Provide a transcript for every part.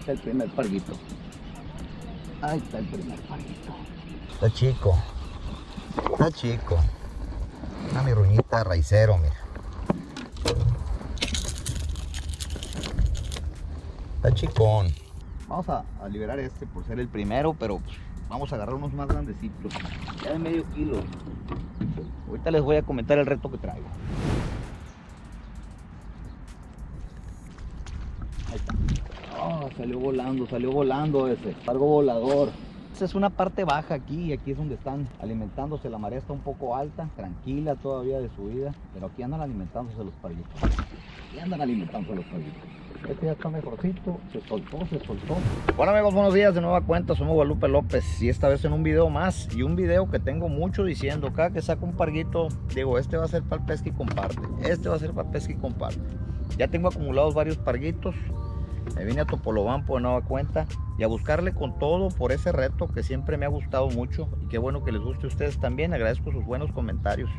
está el primer parguito. Ahí está el primer parguito. Está chico. Está chico. Una mi ruñita raicero, mira. Está chicón. Vamos a, a liberar este por ser el primero, pero pues, vamos a agarrar unos más grandecitos. Ya de medio kilo. Ahorita les voy a comentar el reto que traigo. Ahí está. Ah, salió volando, salió volando ese. Largo volador. Esta es una parte baja aquí y aquí es donde están alimentándose. La marea está un poco alta, tranquila todavía de subida, pero aquí andan alimentándose los parguitos. Aquí andan alimentándose los parguitos. Este ya está mejorcito, se soltó, se soltó. Bueno amigos, buenos días de nueva cuenta, somos Guadalupe López y esta vez en un video más y un video que tengo mucho diciendo, cada que saco un parguito, digo, este va a ser para el pesca y comparte, este va a ser para el pesca y comparte. Ya tengo acumulados varios parguitos, me vine a Topolobampo de nueva cuenta y a buscarle con todo por ese reto que siempre me ha gustado mucho y qué bueno que les guste a ustedes también, agradezco sus buenos comentarios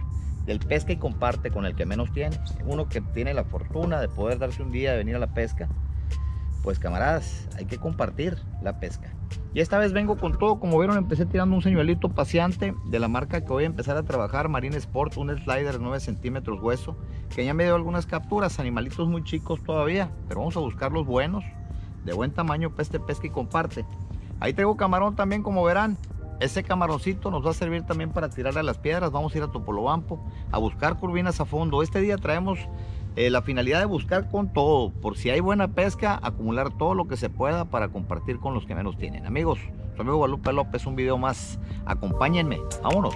del pesca y comparte con el que menos tiene. Uno que tiene la fortuna de poder darse un día de venir a la pesca. Pues camaradas, hay que compartir la pesca. Y esta vez vengo con todo, como vieron empecé tirando un señuelito paseante de la marca que voy a empezar a trabajar, Marine Sport, un slider de 9 centímetros hueso, que ya me dio algunas capturas, animalitos muy chicos todavía, pero vamos a buscar los buenos, de buen tamaño, peste, pesca y comparte. Ahí tengo camarón también, como verán, ese camaroncito nos va a servir también para tirarle a las piedras. Vamos a ir a Topolobampo a buscar curvinas a fondo. Este día traemos eh, la finalidad de buscar con todo. Por si hay buena pesca, acumular todo lo que se pueda para compartir con los que menos tienen. Amigos, su amigo Guadalupe López, un video más. Acompáñenme. Vámonos.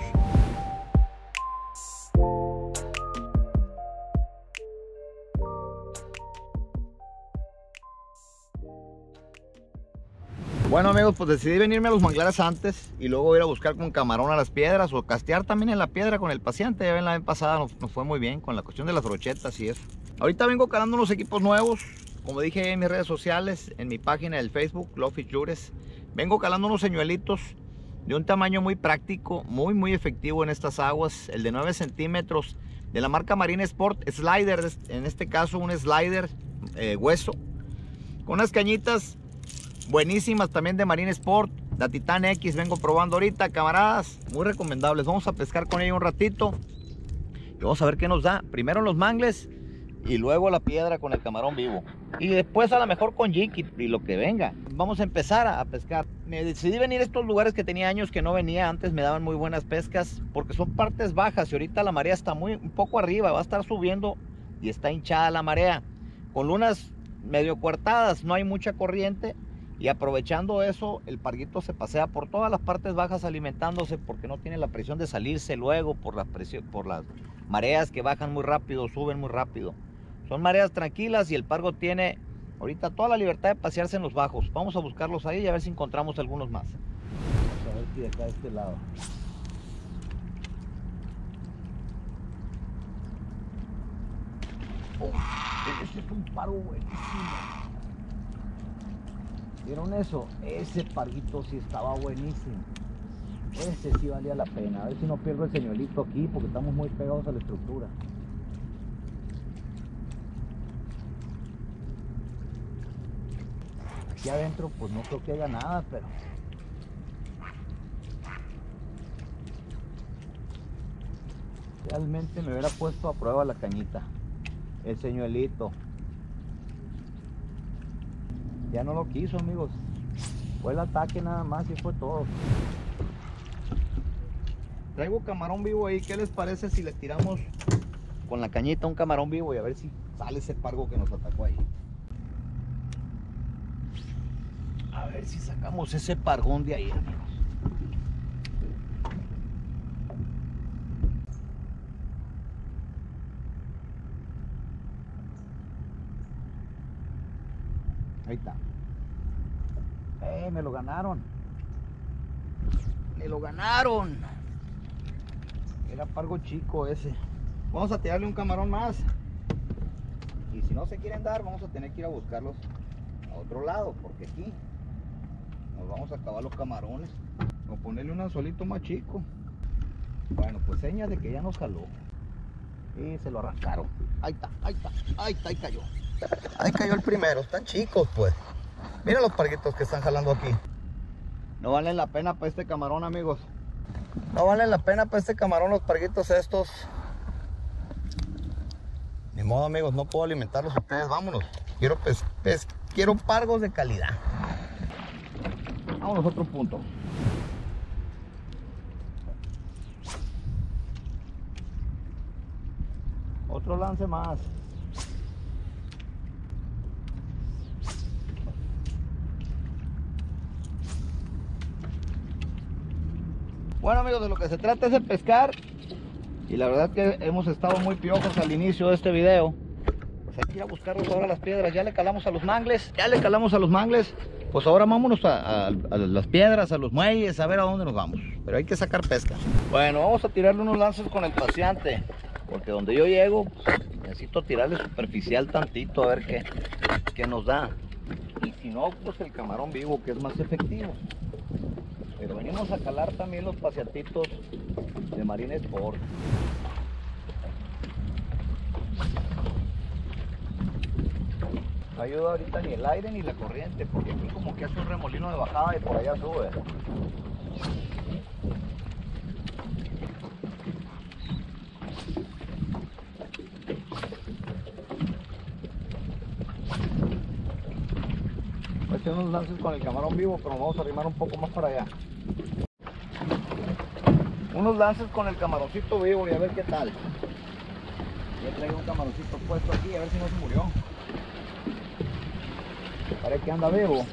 Bueno amigos, pues decidí venirme a los manglares antes y luego ir a buscar con camarón a las piedras o castear también en la piedra con el paciente. Ya ven la vez pasada nos, fue muy bien con la cuestión de las brochetas y eso. Ahorita vengo calando unos equipos nuevos, como dije en mis redes sociales, en mi página del Facebook, Lofi Jures. Vengo calando unos señuelitos de un tamaño muy práctico, muy muy efectivo en estas aguas. El de 9 centímetros de la marca Marine Sport Slider, en este caso un slider eh, hueso, con unas cañitas buenísimas también de Marine Sport. La Titan X vengo probando ahorita, camaradas. Muy recomendables. Vamos a pescar con ella un ratito. Y vamos a ver qué nos da. Primero los mangles y luego la piedra con el camarón vivo. Y después a lo mejor con jiki y lo que venga. Vamos a empezar a, pescar. Me decidí venir a estos lugares que tenía años que no venía. Antes me daban muy buenas pescas porque son partes bajas y ahorita la marea está muy un poco arriba. Va a estar subiendo y está hinchada la marea. Con lunas medio cuartadas, no hay mucha corriente y aprovechando eso, el parguito se pasea por todas las partes bajas alimentándose porque no tiene la presión de salirse luego por, la presión, por las mareas que bajan muy rápido, suben muy rápido. Son mareas tranquilas y el pargo tiene ahorita toda la libertad de pasearse en los bajos. Vamos a buscarlos ahí y a ver si encontramos algunos más. Vamos a ver si de acá de este lado. Oh, este es un pargo buenísimo. ¿Vieron eso? Ese parguito sí estaba buenísimo. Ese sí valía la pena. A ver si no pierdo el señuelito aquí porque estamos muy pegados a la estructura. Aquí adentro pues no creo que haya nada, pero... Realmente me hubiera puesto a prueba la cañita. El señuelito. Ya no lo quiso, amigos. Fue el ataque nada más y fue todo. Traigo camarón vivo ahí. ¿Qué les parece si le tiramos con la cañita un camarón vivo y a ver si sale ese pargo que nos atacó ahí? A ver si sacamos ese pargón de ahí, amigos. Ahí está. ¡Eh! Me lo ganaron. Me lo ganaron. Era pargo chico ese. Vamos a tirarle un camarón más. Y si no se quieren dar, vamos a tener que ir a buscarlos a otro lado. Porque aquí nos vamos a acabar los camarones. O ponerle un anzuelito más chico. Bueno, pues señas de que ya nos jaló. Y se lo arrancaron. Ahí está, ahí está, ahí está, ahí cayó. Ahí cayó el primero, están chicos pues. Mira los parguitos que están jalando aquí. No valen la pena para este camarón, amigos. No valen la pena para este camarón los parguitos estos. Ni modo, amigos, no puedo alimentarlos a ustedes. Vámonos. Quiero pargos de calidad. Vámonos a otro punto. Otro lance más. Bueno amigos, de lo que se trata es de pescar y la verdad que hemos estado muy piojos al inicio de este video. Pues hay que ir a buscarlos ahora las piedras, ya le calamos a los mangles, ya le calamos a los mangles. Pues ahora vámonos a, las piedras, a los muelles, a ver a dónde nos vamos. Pero hay que sacar pesca. Bueno, vamos a tirarle unos lances con el paseante. Porque donde yo llego, necesito tirarle superficial tantito a ver qué, qué nos da. Y si no, pues el camarón vivo, que es más efectivo. Pero venimos a calar también los paseatitos de Marine Sport. No ayuda ahorita ni el aire ni la corriente, porque aquí como que hace un remolino de bajada y por allá sube. Lances con el camarón vivo, pero vamos a arrimar un poco más para allá. Unos lances con el camaroncito vivo y a ver qué tal. Ya traigo un camaroncito puesto aquí, a ver si no se murió. Parece que anda vivo.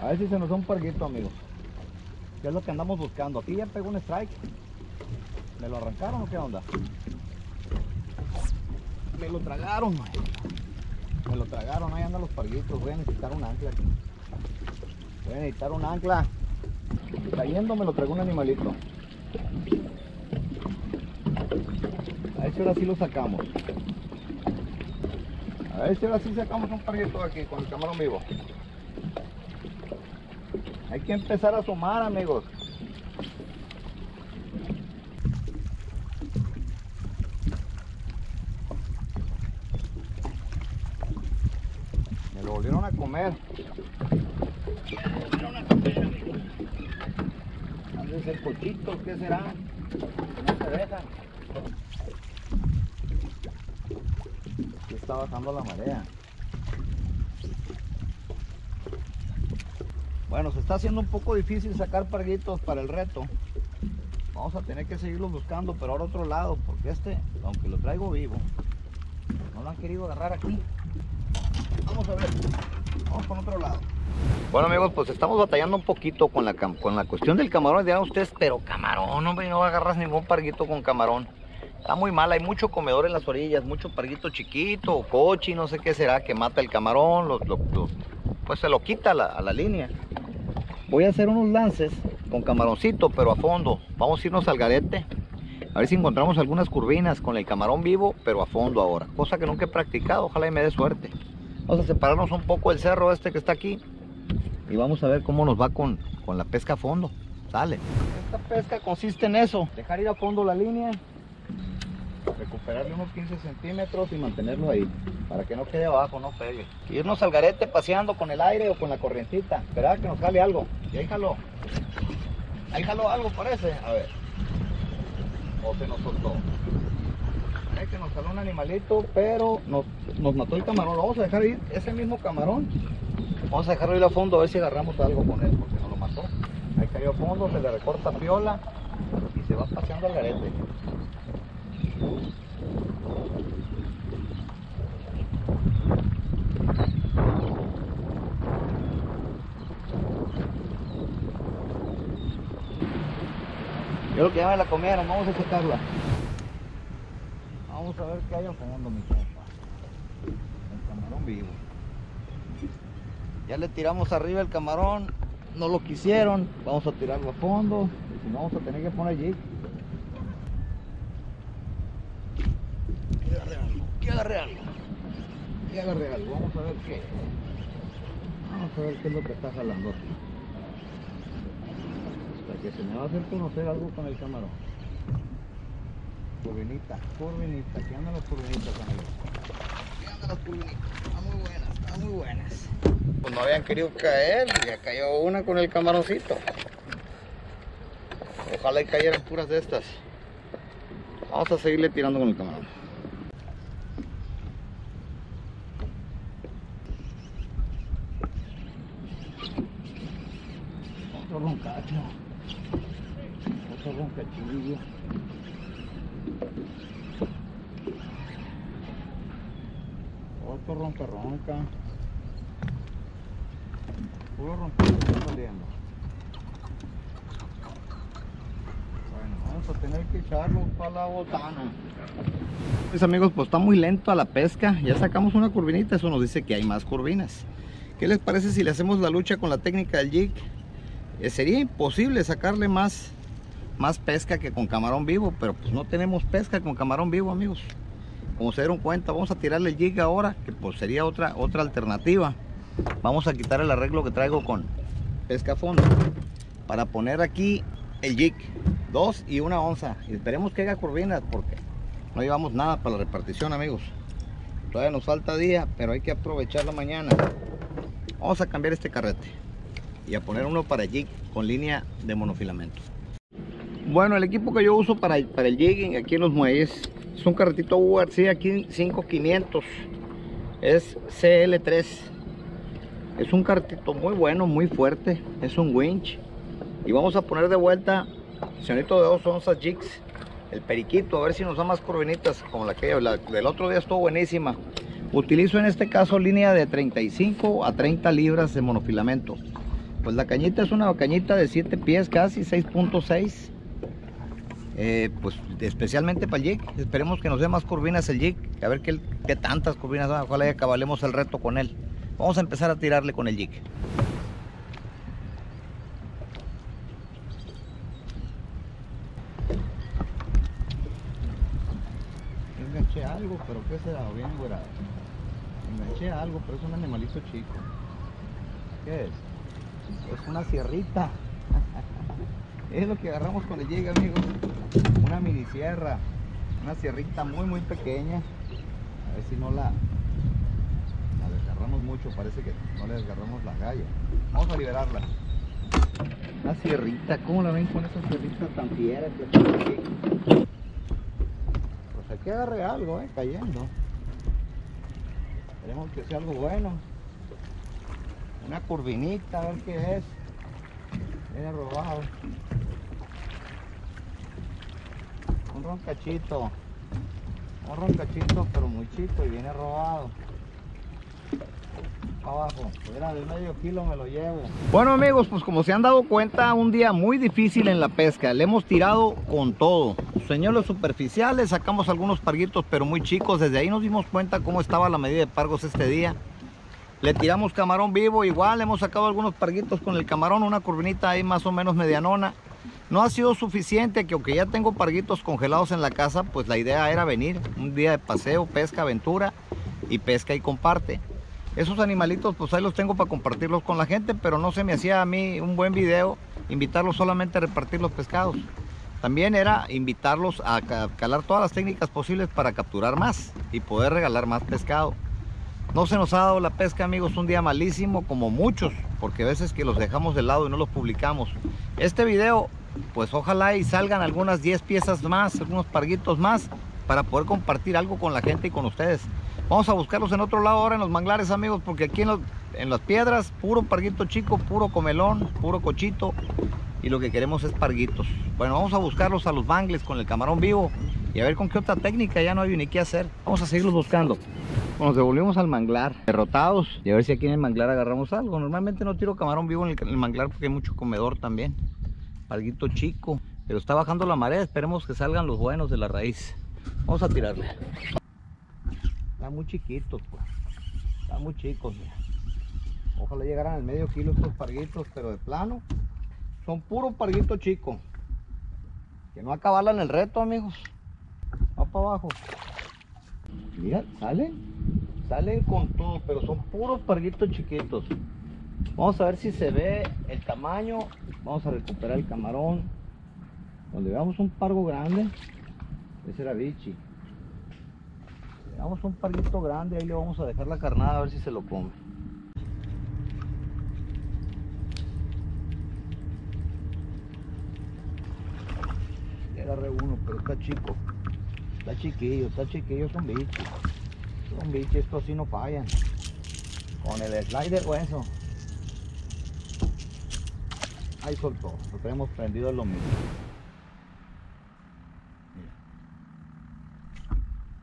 A ver si se nos da un parguito, amigos. ¿Qué es lo que andamos buscando? Aquí ya pegó un strike. ¿Me lo arrancaron o qué onda? Me lo tragaron. Me lo tragaron, ahí andan los parguitos. Voy a necesitar un ancla aquí. Voy a necesitar un ancla. Cayendo me lo tragó un animalito. A ver si ahora sí lo sacamos. A ver si ahora sí sacamos un parguito aquí con el camarón vivo. Hay que empezar a sumar, amigos. Me lo volvieron a comer. Ser cochitos, ¿qué será? No se dejan. Aquí está bajando la marea. Bueno, se está haciendo un poco difícil sacar parguitos para el reto. Vamos a tener que seguirlos buscando, pero ahora otro lado, porque este, aunque lo traigo vivo, no lo han querido agarrar aquí. Vamos a ver, vamos por otro lado. Bueno amigos, pues estamos batallando un poquito con la, con la cuestión del camarón, dirán ustedes, pero camarón, hombre, no agarras ningún parguito con camarón. Está muy mal, hay mucho comedor en las orillas, mucho parguito chiquito, cochi, no sé qué será, que mata el camarón, pues se lo quita a la, la línea. Voy a hacer unos lances con camaroncito, pero a fondo. Vamos a irnos al garete. A ver si encontramos algunas curvinas con el camarón vivo, pero a fondo ahora. Cosa que nunca he practicado, ojalá y me dé suerte. Vamos a separarnos un poco del cerro este que está aquí. Y vamos a ver cómo nos va con, con la pesca a fondo. Sale. Esta pesca consiste en eso. Dejar ir a fondo la línea. Recuperarle unos 15 centímetros y mantenerlo ahí. Para que no quede abajo, no pegue. Irnos al garete paseando con el aire o con la corrientita. Esperar que nos jale algo. Y ahí jaló. Ahí jaló algo parece. A ver. O se nos soltó. Hay que nos jaló un animalito, pero nos, nos mató el camarón. Lo vamos a dejar ir ese mismo camarón. Vamos a dejarlo ir a fondo a ver si agarramos algo con él, porque nos lo mató. Ahí cayó a fondo, se le recorta piola y se va paseando al garete. Yo creo que me la comieron, vamos a sacarla. Vamos a ver qué hay al fondo, mi compa. El camarón vivo. Ya le tiramos arriba el camarón, no lo quisieron, vamos a tirarlo a fondo, y si no vamos a tener que poner jig. Que agarre algo, que agarre algo, que agarre algo, vamos a ver qué. Vamos a ver qué es lo que está jalando aquí. Hasta que se me va a hacer conocer algo con el camarón. Curvinita, curvinita, aquí andan las curvinitas amigos. Aquí andan las curvinitas, están muy buenas, están muy buenas. Pues no habían querido caer, ya cayó una con el camaroncito. Ojalá y cayeran puras de estas. Vamos a seguirle tirando con el camarón. Otro roncacho. Otro roncachillo. Otro ronca ronca. Puro ronquillo está saliendo. Bueno, vamos a tener que echarlo para la botana. Pues amigos, pues está muy lento a la pesca. Ya sacamos una curvinita, eso nos dice que hay más curvinas. ¿Qué les parece si le hacemos la lucha con la técnica del jig? Eh, sería imposible sacarle más, más pesca que con camarón vivo, pero pues no tenemos pesca con camarón vivo, amigos. Como se dieron cuenta, vamos a tirarle el jig ahora, que pues sería otra, otra alternativa. Vamos a quitar el arreglo que traigo con pesca a fondo para poner aquí el jig, dos y una onza. Y esperemos que haya curvinas porque no llevamos nada para la repartición, amigos. Todavía nos falta día, pero hay que aprovechar la mañana. Vamos a cambiar este carrete y a poner uno para jig con línea de monofilamento. Bueno, el equipo que yo uso para, para el jigging aquí en los muelles es un carretito Hugo García 5500. Es CL3. Es un carretito muy bueno, muy fuerte. Es un winch. Y vamos a poner de vuelta señorito de dos onzas jigs. El periquito, a ver si nos da más curvinitas como la que la del otro día estuvo buenísima. Utilizo en este caso línea de 35 a 30 libras de monofilamento. Pues la cañita es una cañita de 7 pies casi, 6.6. Eh, pues especialmente para el jig. Esperemos que nos dé más curvinas el jig. A ver qué, qué tantas curvinas. Ojalá y acabalemos el reto con él. Vamos a empezar a tirarle con el jig. Enganché algo, pero ¿qué será? Bien güerado. Enganché algo, pero es un animalito chico. ¿Qué es? Es una sierrita. es lo que agarramos el jig, amigos. Una mini sierra. Una sierrita muy, muy pequeña. A ver si no la, la desgarramos mucho. Parece que no le desgarramos la galla. Vamos a liberarla. Una sierrita. ¿Cómo la ven con esa sierrita tan fiera que está aquí? Pues hay que agarre algo, eh, cayendo. Esperemos que sea algo bueno. Una curvinita, a ver qué es. Viene robado. Un roncachito. Un roncachito, pero muy chico y viene robado. Abajo, era de medio kilo me lo llevo. Bueno amigos, pues como se han dado cuenta, un día muy difícil en la pesca. Le hemos tirado con todo. Señuelos superficiales, sacamos algunos parguitos, pero muy chicos. Desde ahí nos dimos cuenta cómo estaba la medida de pargos este día. Le tiramos camarón vivo, igual hemos sacado algunos parguitos con el camarón, una curvinita ahí más o menos medianona. No ha sido suficiente que aunque ya tengo parguitos congelados en la casa, pues la idea era venir un día de paseo, pesca, aventura y pesca y comparte. Esos animalitos pues ahí los tengo para compartirlos con la gente, pero no se me hacía a mí un buen video invitarlos solamente a repartir los pescados. También era invitarlos a calar todas las técnicas posibles para capturar más y poder regalar más pescado. No se nos ha dado la pesca, amigos, un día malísimo, como muchos, porque a veces que los dejamos de lado y no los publicamos. Este video, pues ojalá y salgan algunas 10 piezas más, algunos parguitos más, para poder compartir algo con la gente y con ustedes. Vamos a buscarlos en otro lado ahora en los manglares, amigos, porque aquí en, los, en las piedras, puro parguito chico, puro comelón, puro cochito, y lo que queremos es parguitos. Bueno, vamos a buscarlos a los bangles con el camarón vivo y a ver con qué otra técnica, ya no hay ni qué hacer. Vamos a seguirlos buscando. Nos devolvimos al manglar, derrotados, y a ver si aquí en el manglar agarramos algo. Normalmente no tiro camarón vivo en el, en el manglar porque hay mucho comedor también. Parguito chico, pero está bajando la marea, esperemos que salgan los buenos de la raíz. Vamos a tirarle. Están muy chiquitos, pues. Están muy chicos, mira. Ojalá llegaran al medio kilo estos parguitos, pero de plano son puro parguito chico. Que no acabalan el reto, amigos. Va para abajo. Mira, salen. Salen con todo, pero son puros parguitos chiquitos. Vamos a ver si se ve el tamaño. Vamos a recuperar el camarón. Donde veamos un pargo grande. Ese era bichi. Vamos un parguito grande, ahí le vamos a dejar la carnada a ver si se lo come. agarré uno, pero está chico. Está chiquillo, está chiquillo, es un bicho. Son bichos, estos así no fallan. Con el slider eso Ahí soltó, lo tenemos prendido lo mismo.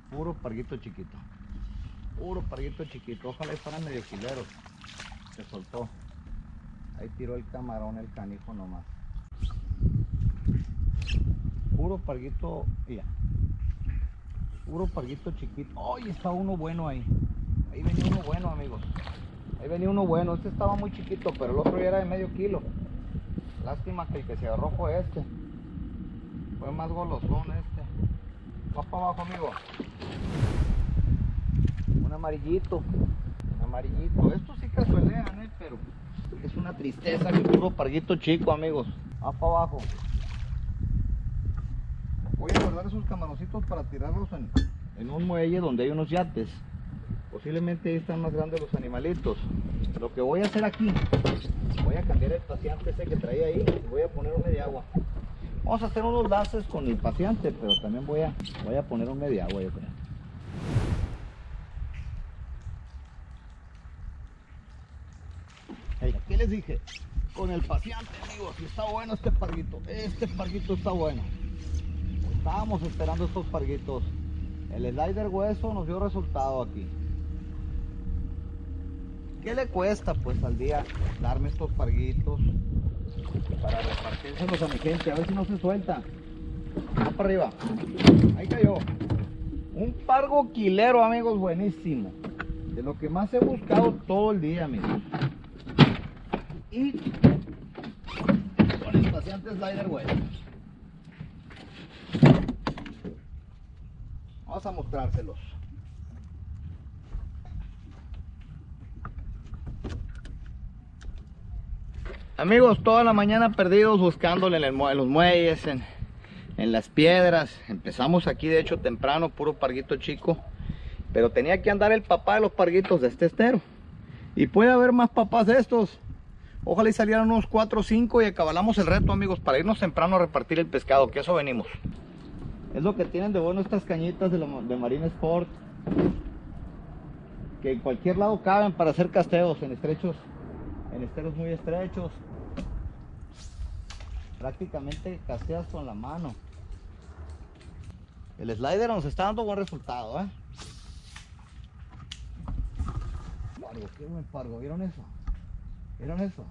Puro parguito chiquito. Puro parguito chiquito. Ojalá fuera medio kilero. Se soltó. Ahí tiró el camarón, el canijo nomás puro parguito, ya. Puro parguito chiquito. ¡Ay! está uno bueno ahí. Ahí venía uno bueno, amigos. Ahí venía uno bueno. Este estaba muy chiquito, pero el otro ya era de medio kilo. Lástima que el que se agarró fue este. Fue más golosón este. Va para abajo, amigo. Un amarillito. Un amarillito. Estos sí que ¿eh? Pero es una tristeza que puro parguito chico, amigos. Va para abajo. Voy a guardar esos camaroncitos para tirarlos en, un muelle donde hay unos yates. Posiblemente ahí están más grandes los animalitos. Lo que voy a hacer aquí, voy a cambiar el paciente ese que traía ahí voy a poner un de agua. Vamos a hacer unos lances con el paciente, pero también voy a, voy a poner un de agua yo creo. ¿Qué les dije? Con el paciente, amigos, está bueno este parguito. Este parguito está bueno. Estábamos esperando estos parguitos. El slider hueso nos dio resultado aquí. ¿Qué le cuesta pues al día darme estos parguitos para repartírselos a mi gente? A ver si no se suelta. Va para arriba. Ahí cayó. Un pargo quilero, amigos, buenísimo. De lo que más he buscado todo el día, amigos. Y con el paciente slider hueso. Vamos a mostrárselos. Amigos, toda la mañana perdidos buscándole en, los muelles, en, las piedras. Empezamos aquí de hecho temprano, puro parguito chico. Pero tenía que andar el papá de los parguitos de este estero. Y puede haber más papás de estos. Ojalá y salieran unos 4 o 5 y acabalamos el reto amigos para irnos temprano a repartir el pescado, que eso venimos. Es lo que tienen de bueno estas cañitas de, de Marine Sport. Que en cualquier lado caben para hacer casteos en estrechos, en esteros muy estrechos. Prácticamente casteas con la mano. El slider nos está dando buen resultado, ¿eh? Pargo, ¿vieron eso? ¿Vieron eso?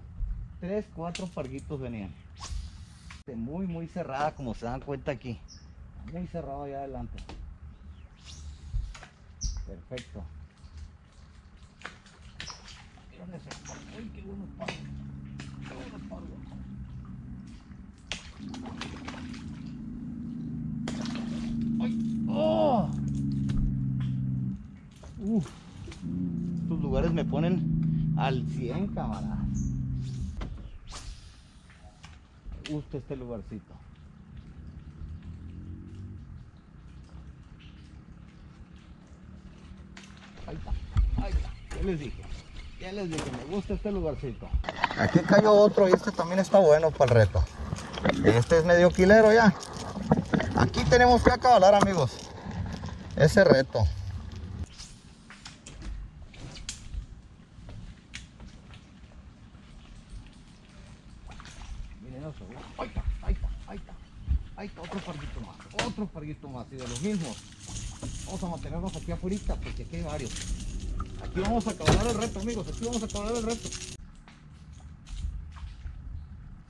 Tres, cuatro parguitos venían. Muy, muy cerrada como se dan cuenta aquí muy cerrado allá adelante. Perfecto. Uy, qué bueno palo. Qué bueno palo. ¡Ay! ¡Oh! Uf. Estos lugares me ponen al 100, camaradas. Me gusta este lugarcito. Ahí está, ahí está. Ya les dije, ya les dije, me gusta este lugarcito. Aquí cayó otro y este también está bueno para el reto. Este es medio quilero ya. Aquí tenemos que acabar, amigos. Ese reto. Miren eso. Ahí está, ahí está, ahí está. Ahí está, otro parguito más. Otro parguito más. Y de los mismos. Vamos a mantenernos aquí afuera porque aquí hay varios. Aquí vamos a acabar el reto, amigos. Aquí vamos a acabar el reto.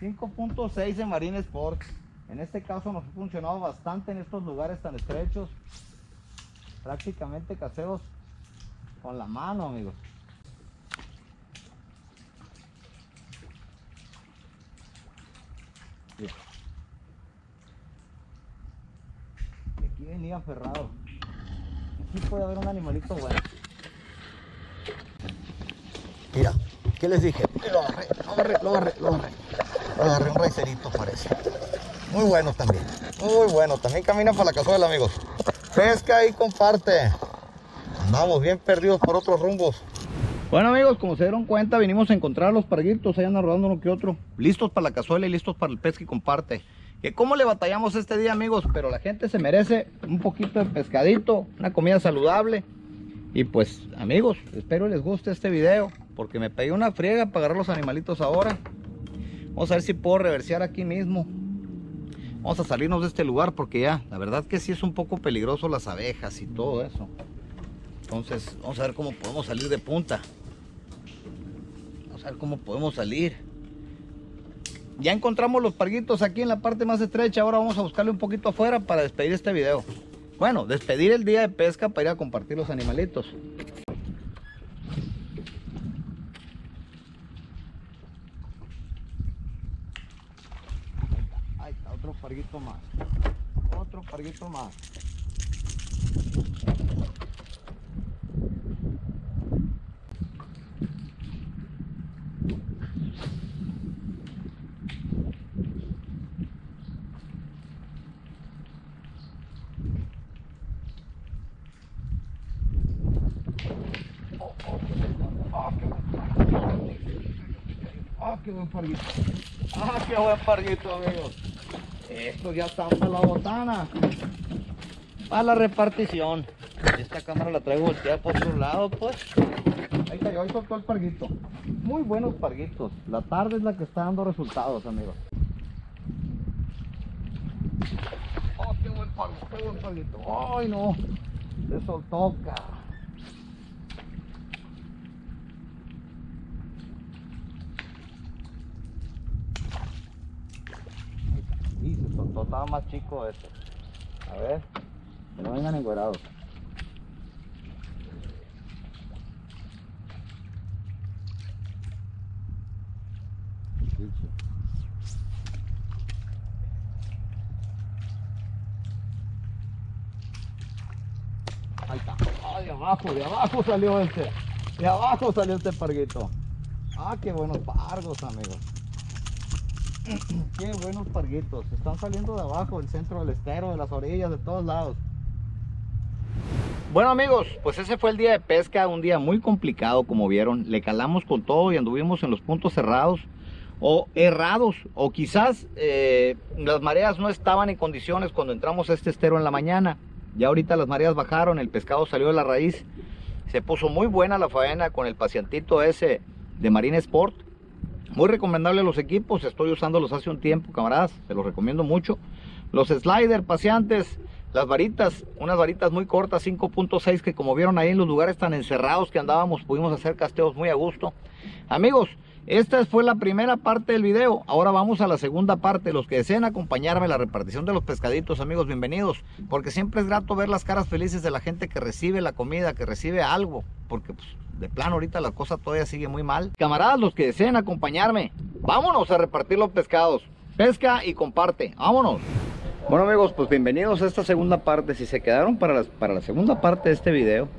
5.6 de Marine Sports. En este caso nos ha funcionado bastante en estos lugares tan estrechos. Prácticamente caseros con la mano, amigos. Aquí venía aferrado puede haber un animalito bueno. Mira, ¿qué les dije? Lo agarré, lo agarré, lo agarré, lo agarré. Lo agarré un raicerito parece. Muy buenos también, Muy bueno, también camina para la cazuela, amigos. Pesca y comparte. Andamos bien perdidos por otros rumbos. Bueno amigos, como se dieron cuenta, vinimos a encontrar los parguitos, ahí andan rodando uno que otro. Listos para la cazuela y listos para el pesca y comparte. Que cómo le batallamos este día amigos, pero la gente se merece un poquito de pescadito, una comida saludable. Y pues amigos, espero les guste este video, porque me pegué una friega para agarrar los animalitos ahora. Vamos a ver si puedo reversear aquí mismo. Vamos a salirnos de este lugar porque ya, la verdad que sí es un poco peligroso las abejas y todo eso. Entonces, vamos a ver cómo podemos salir de punta. Vamos a ver cómo podemos salir. Ya encontramos los parguitos aquí en la parte más estrecha. Ahora vamos a buscarle un poquito afuera para despedir este video. Bueno, despedir el día de pesca para ir a compartir los animalitos. Parguito más. Otro parguito más. Ah, qué buen parguito. Ah, qué buen parguito, amigos. Esto ya está para la botana. Para la repartición. Esta cámara la traigo volteada por otro lado, pues. Ahí cayó, ahí soltó el parguito. Muy buenos parguitos. La tarde es la que está dando resultados, amigos. Oh, qué buen parguito, qué buen parguito. Ay, no. Se soltó, cara. Y estaba más chico este. A ver, que no vengan enguerados. Ahí está. De abajo, de abajo salió este. De abajo salió este parguito. Ah, qué buenos pargos, amigos. Qué buenos parguitos. Están saliendo de abajo, del centro del estero, de las orillas, de todos lados. Bueno amigos, pues ese fue el día de pesca, un día muy complicado como vieron. Le calamos con todo y anduvimos en los puntos cerrados o errados o quizás eh, las mareas no estaban en condiciones cuando entramos a este estero en la mañana. Ya ahorita las mareas bajaron, el pescado salió de la raíz. Se puso muy buena la faena con el pacientito ese de Marine Sport. Muy recomendable los equipos, estoy usándolos hace un tiempo, camaradas, se los recomiendo mucho. Los slider paseantes, las varitas, unas varitas muy cortas, 5.6, que como vieron ahí en los lugares tan encerrados que andábamos, pudimos hacer casteos muy a gusto. Amigos, esta fue la primera parte del video, ahora vamos a la segunda parte. Los que deseen acompañarme en la repartición de los pescaditos, amigos, bienvenidos. Porque siempre es grato ver las caras felices de la gente que recibe la comida, que recibe algo. Porque pues, de plano ahorita la cosa todavía sigue muy mal. Camaradas, los que deseen acompañarme, vámonos a repartir los pescados. Pesca y comparte, vámonos. Bueno amigos, pues bienvenidos a esta segunda parte. Si se quedaron para, para la segunda parte de este video,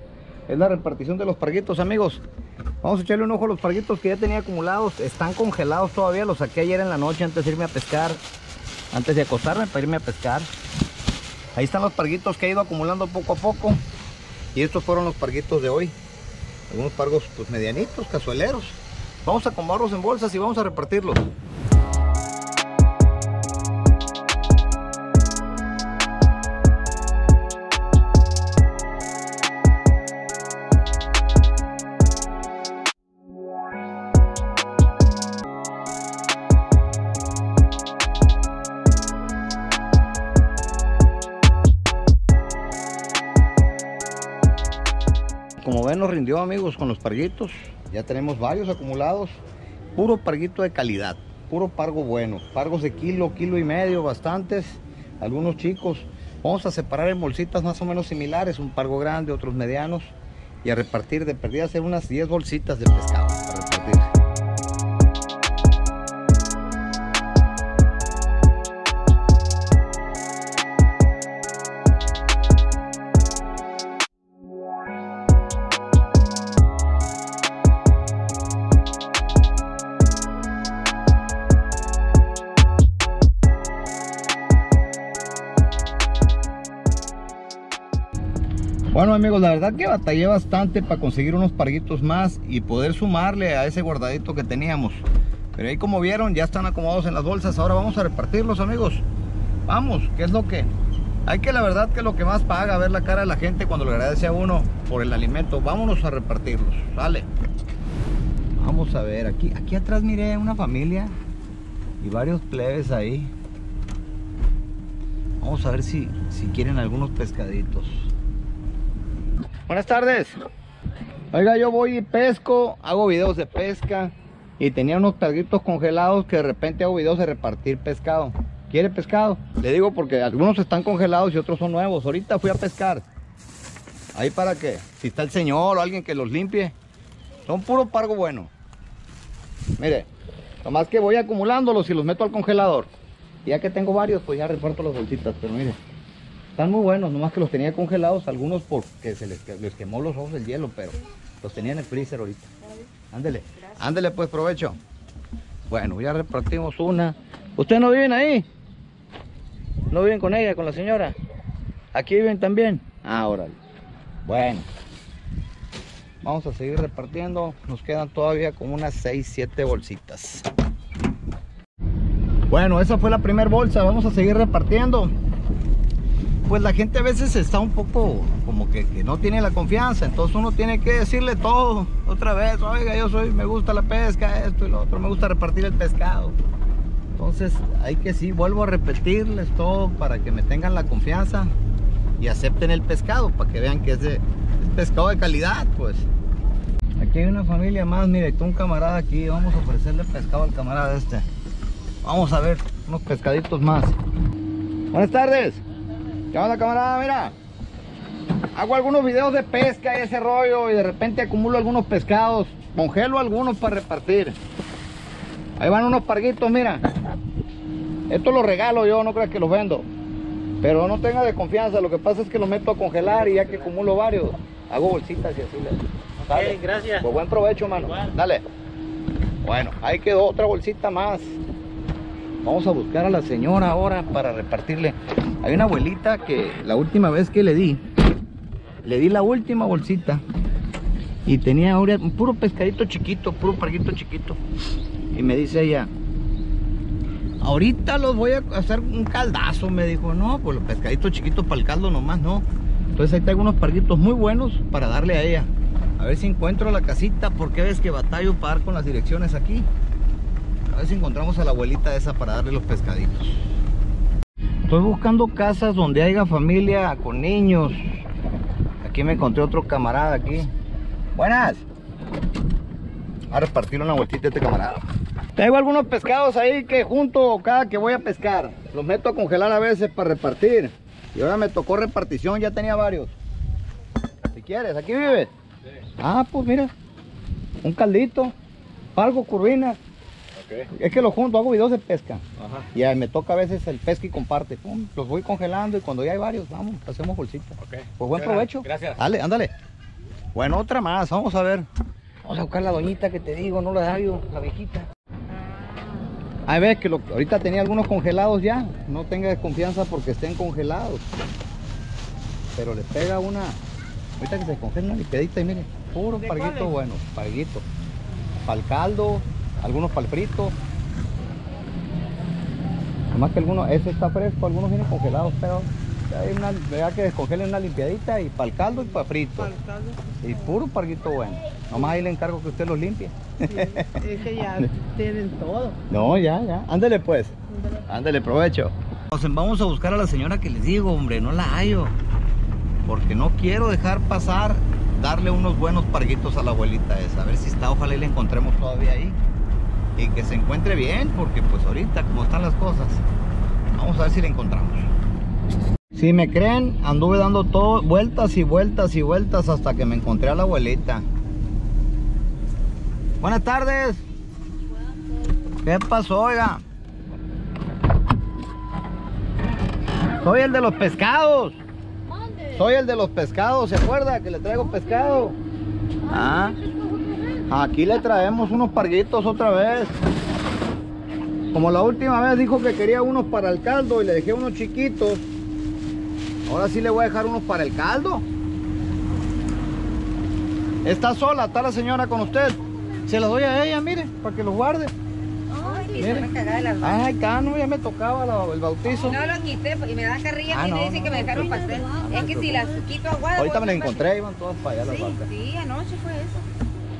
es la repartición de los parguitos, amigos. Vamos a echarle un ojo a los parguitos que ya tenía acumulados. Están congelados todavía, los saqué ayer en la noche antes de irme a pescar. Antes de acostarme para irme a pescar. Ahí están los parguitos que he ido acumulando poco a poco. Y estos fueron los parguitos de hoy. Algunos pargos pues medianitos, cazueleros. Vamos a acomodarlos en bolsas y vamos a repartirlos. Rindió amigos con los parguitos. Ya tenemos varios acumulados. Puro parguito de calidad. Puro pargo bueno. Pargos de kilo, kilo y medio, bastantes. Algunos chicos. Vamos a separar en bolsitas más o menos similares. Un pargo grande, otros medianos. Y a repartir de perdida hacer unas 10 bolsitas de pescado. La verdad que batallé bastante para conseguir unos parguitos más y poder sumarle a ese guardadito que teníamos. Pero ahí como vieron ya están acomodados en las bolsas. Ahora vamos a repartirlos amigos. Vamos, ¿qué es lo que? Hay que la verdad que lo que más paga ver la cara de la gente cuando le agradece a uno por el alimento. Vámonos a repartirlos, ¿sale? Vamos a ver, aquí, aquí atrás miré una familia y varios plebes ahí. Vamos a ver si, si quieren algunos pescaditos. Buenas tardes. Oiga, yo voy y pesco, hago videos de pesca y tenía unos pesquitos congelados que de repente hago videos de repartir pescado. ¿Quiere pescado? Le digo porque algunos están congelados y otros son nuevos. Ahorita fui a pescar. Ahí para que, si está el señor o alguien que los limpie. Son puro pargo bueno. Mire, nomás que voy acumulándolos y los meto al congelador. Y ya que tengo varios, pues ya reparto las bolsitas. Pero mire, están muy buenos, nomás que los tenía congelados. Algunos porque se les, les quemó los ojos el hielo, pero los tenía en el freezer ahorita. Ándele, ándele pues, provecho. Bueno, ya repartimos una. ¿Ustedes no viven ahí? ¿No viven con ella, con la señora? ¿Aquí viven también? Ah, órale. Bueno. Vamos a seguir repartiendo. Nos quedan todavía como unas 6, 7 bolsitas. Bueno, esa fue la primera bolsa. Vamos a seguir repartiendo. Pues la gente a veces está un poco como que, no tiene la confianza. Entonces uno tiene que decirle todo otra vez. Oiga, yo soy, me gusta la pesca, esto y lo otro. Me gusta repartir el pescado. Entonces hay que sí, vuelvo a repetirles todo para que me tengan la confianza y acepten el pescado, para que vean que es, de, es pescado de calidad, pues. Aquí hay una familia más, mire, un camarada aquí, vamos a ofrecerle pescado al camarada este. Vamos a ver unos pescaditos más. Buenas tardes. ¿Qué onda camarada? Mira. Hago algunos videos de pesca y ese rollo y de repente acumulo algunos pescados. Congelo algunos para repartir. Ahí van unos parguitos, mira. Esto lo regalo yo, no creas que los vendo. Pero no tenga de confianza, lo que pasa es que lo meto a congelar y ya que acumulo varios, hago bolsitas y así les. Dale. gracias. Pues buen provecho, mano. Igual. Dale. Bueno, ahí quedó otra bolsita más. Vamos a buscar a la señora ahora para repartirle. Hay una abuelita que la última vez que le di, le di la última bolsita y tenía ahora un puro pescadito chiquito, puro parguito chiquito. Y me dice ella, ahorita los voy a hacer un caldazo, me dijo, no, pues los pescaditos chiquitos para el caldo nomás, no. Entonces ahí tengo unos parguitos muy buenos para darle a ella. A ver si encuentro la casita, porque ves que batallo para dar con las direcciones aquí. A ver si encontramos a la abuelita esa para darle los pescaditos. Estoy buscando casas donde haya familia con niños. Aquí me encontré otro camarada aquí. Buenas. A repartir una vueltita este camarada. Tengo algunos pescados ahí que junto cada que voy a pescar. Los meto a congelar a veces para repartir. Y ahora me tocó repartición, ya tenía varios. Si quieres, aquí vives. Ah, pues mira. Un caldito. Algo Es que lo junto, hago videos de pesca. Ajá. Y ahí me toca a veces el pesca y comparte. Pum, los voy congelando y cuando ya hay varios, vamos, hacemos bolsita. Ok. Pues buen provecho. Gracias. Dale, ándale. Bueno, otra más, vamos a ver. Vamos a buscar la doñita que te digo, no la sabio, la viejita. Ahí ves que lo- ahorita tenía algunos congelados ya. No tenga desconfianza porque estén congelados. Pero le pega una. Ahorita que se congela una limpiadita y mire, puro ¿De parguito bueno, parguito. Para el caldo, algunos para el frito. Más que algunos, ese está fresco, algunos vienen congelados, pero hay una, vea que descongelen una limpiadita y para el caldo y para frito. Y puro parguito bueno. Nomás ahí le encargo que usted los limpie. Es que ya tienen todo. No, ya, ya. Ándele pues. Ándele, provecho. Vamos a buscar a la señora que les digo, hombre, no la hallo. Porque no quiero dejar pasar, darle unos buenos parguitos a la abuelita esa. A ver si está, ojalá y la encontremos todavía ahí. Y que se encuentre bien, porque pues ahorita como están las cosas, vamos a ver si la encontramos. Si me creen, anduve dando todo, vueltas y vueltas y vueltas hasta que me encontré a la abuelita. Buenas tardes. ¿Qué pasó, oiga? Soy el de los pescados. Soy el de los pescados, ¿se acuerda? Que le traigo pescado. Ah, aquí le traemos unos parguitos otra vez. Como la última vez dijo que quería unos para el caldo y le dejé unos chiquitos. Ahora sí le voy a dejar unos para el caldo. ¿Está sola? ¿Está la señora con usted? Se la doy a ella, mire, para que lo guarde. Ay, me cagada de las manos. Ay, cano, ya me tocaba la- el bautizo. No lo quité y me dan carrilla Ah, y no, me dicen no, que me dejaron pastel. Es que si las quito aguadas. Ahorita me voy la a- encontré, iban todas para allá las Sí, vacas. sí, anoche fue eso.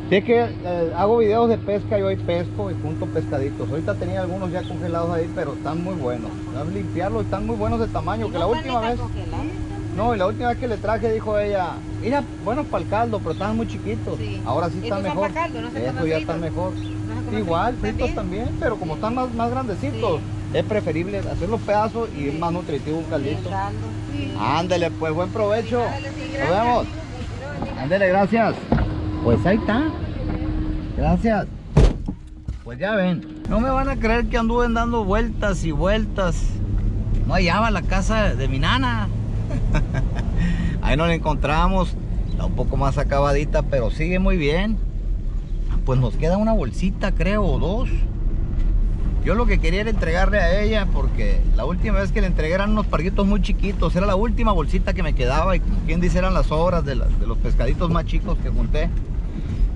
Sí, es que eh, hago videos de pesca y hoy pesco y junto pescaditos. Ahorita tenía algunos ya congelados ahí, pero están muy buenos. A limpiarlos, están muy buenos de tamaño. Que la última vez, no, y la última vez que le traje dijo ella, mira, buenos para el caldo, pero estaban muy chiquitos. Sí. Ahora sí están mejor. caldo, no Eso ya están mejor. No Igual, fritos también, pero como están más, más grandecitos, es preferible hacer los pedazos y es más nutritivo un caldito. Ándele, pues buen provecho. Ándale, Nos vemos. Ándele, gracias. Pues ahí está. Gracias. Pues ya ven. No me van a creer que anduve dando vueltas y vueltas. No hallaba la casa de mi nana. Ahí no la encontramos. Está un poco más acabadita, pero sigue muy bien. Pues nos queda una bolsita, creo, o dos. Yo lo que quería era entregarle a ella porque la última vez que le entregué eran unos parguitos muy chiquitos. Era la última bolsita que me quedaba y como dice eran las obras de, de los pescaditos más chicos que junté.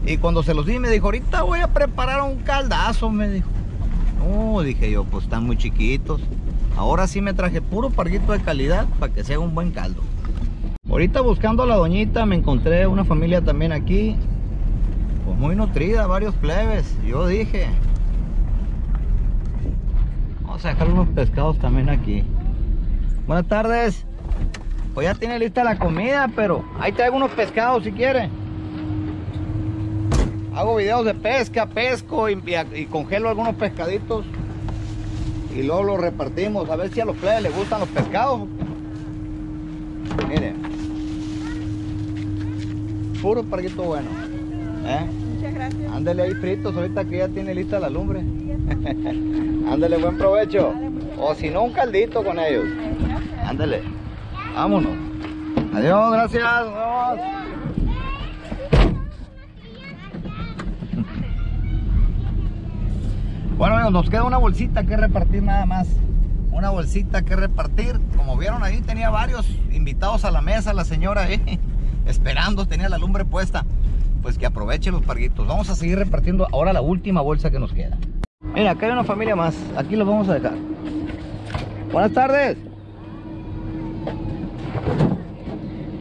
Y cuando se los di me dijo, ahorita voy a preparar un caldazo, me dijo. No, dije yo, pues están muy chiquitos. Ahora sí me traje puro parguito de calidad para que sea un buen caldo. Ahorita buscando a la doñita me encontré una familia también aquí. Pues muy nutrida, varios plebes. Yo dije, Vamos a dejar unos pescados también aquí. Buenas tardes. Pues ya tiene lista la comida, pero ahí traigo unos pescados si quiere. Hago videos de pesca, pesco y congelo algunos pescaditos. Y luego los repartimos. A ver si a los plebes les gustan los pescados. Miren. Puro parguito bueno. ¿Eh? Muchas gracias. Ándale ahí fritos ahorita que ya tiene lista la lumbre. Ándale, buen provecho. O si no, un caldito con ellos. Ándale. Vámonos. Adiós, gracias. vemos. Bueno amigos, nos queda una bolsita que repartir nada más. Una bolsita que repartir. Como vieron ahí, tenía varios invitados a la mesa, la señora ahí, esperando, tenía la lumbre puesta. Pues que aproveche los parguitos. Vamos a seguir repartiendo ahora la última bolsa que nos queda. Mira, acá hay una familia más. Aquí los vamos a dejar. Buenas tardes.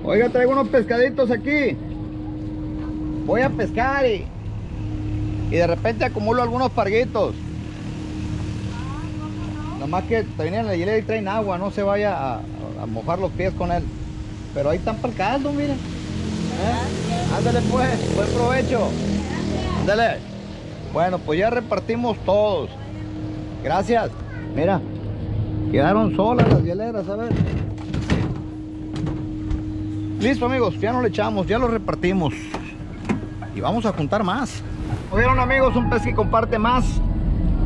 Oiga, traigo unos pescaditos aquí. Voy a pescar y, y de repente acumulo algunos parguitos. Nomás que vienen la hielera y traen agua, no se vaya a, a mojar los pies con él. Pero ahí están para el caldo, miren. ¿Eh? Ándale pues, buen provecho. Ándale. Bueno, pues ya repartimos todos. Gracias. Mira, quedaron solas las hieleras, a ver. Listo amigos, ya no le echamos, ya lo repartimos. Y vamos a juntar más. ¿Vieron amigos? Un pez que comparte más.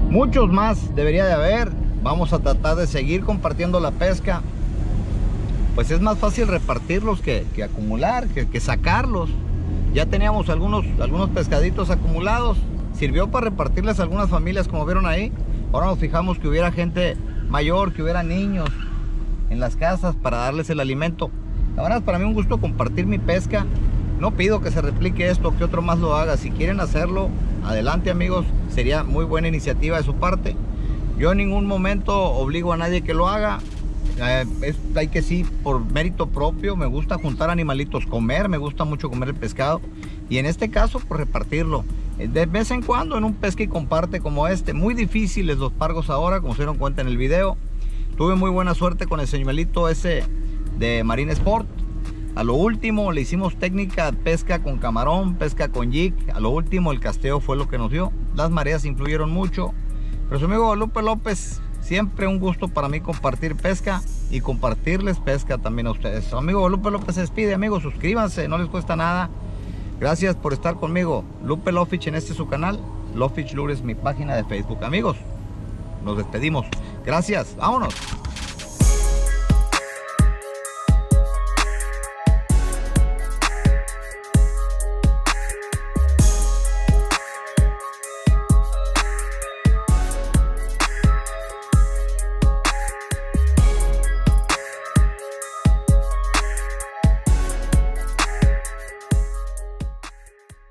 Muchos más debería de haber. Vamos a tratar de seguir compartiendo la pesca. Pues es más fácil repartirlos que, que acumular, que, que sacarlos. Ya teníamos algunos, algunos pescaditos acumulados. Sirvió para repartirles a algunas familias como vieron ahí. Ahora nos fijamos que hubiera gente mayor, que hubiera niños en las casas para darles el alimento. La verdad es para mí un gusto compartir mi pesca. No pido que se replique esto, que otro más lo haga. Si quieren hacerlo, adelante amigos. Sería muy buena iniciativa de su parte. Yo en ningún momento obligo a nadie que lo haga. Eh, hay que sí, por mérito propio, me gusta juntar animalitos, comer, me gusta mucho comer el pescado. Y en este caso, pues repartirlo. Eh, De vez en cuando en un pesca y comparte como este. Muy difíciles los pargos ahora, como se dieron cuenta en el video. Tuve muy buena suerte con el señuelito ese de Marine Sport. A lo último le hicimos técnica pesca con camarón, pesca con jig. A lo último el casteo fue lo que nos dio. Las mareas influyeron mucho. Pero su amigo Lupe López, siempre un gusto para mí compartir pesca y compartirles pesca también a ustedes. Su amigo Lupe López se despide, amigos. Suscríbanse, no les cuesta nada. Gracias por estar conmigo. Lupe Lofich en este su canal. Lofich Lures, mi página de Facebook. Amigos, nos despedimos. Gracias, vámonos.